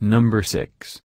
Number 6.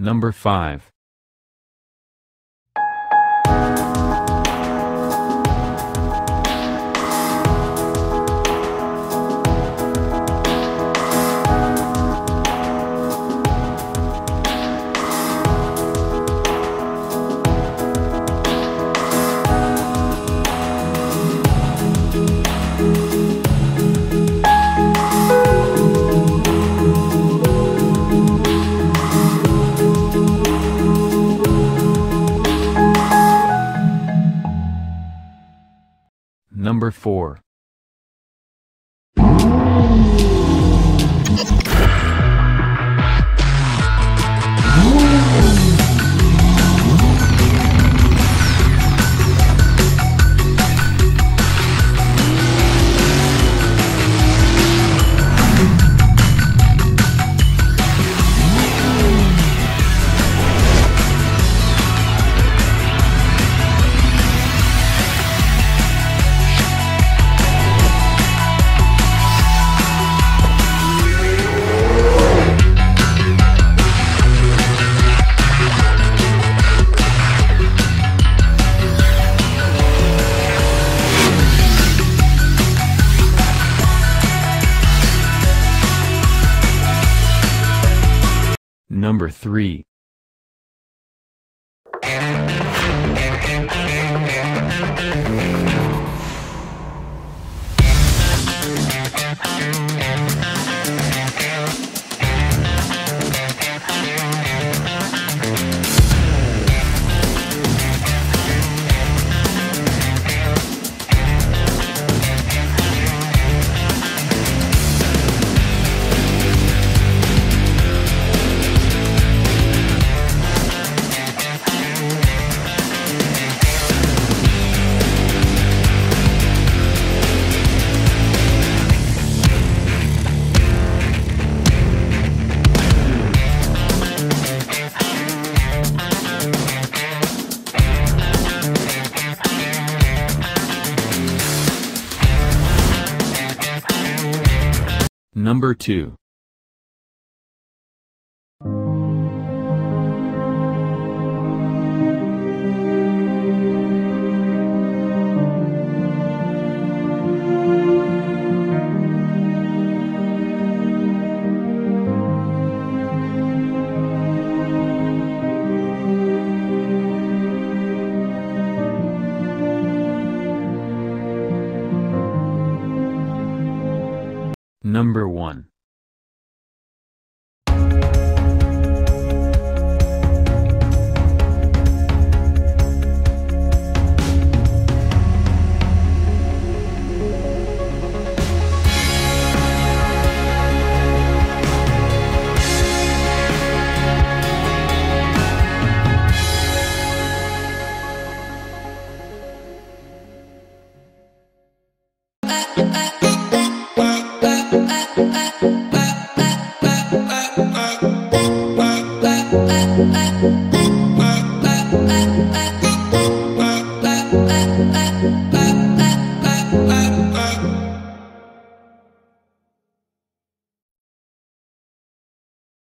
Number 5. Number 4. Number 3. Number 2. Number 1.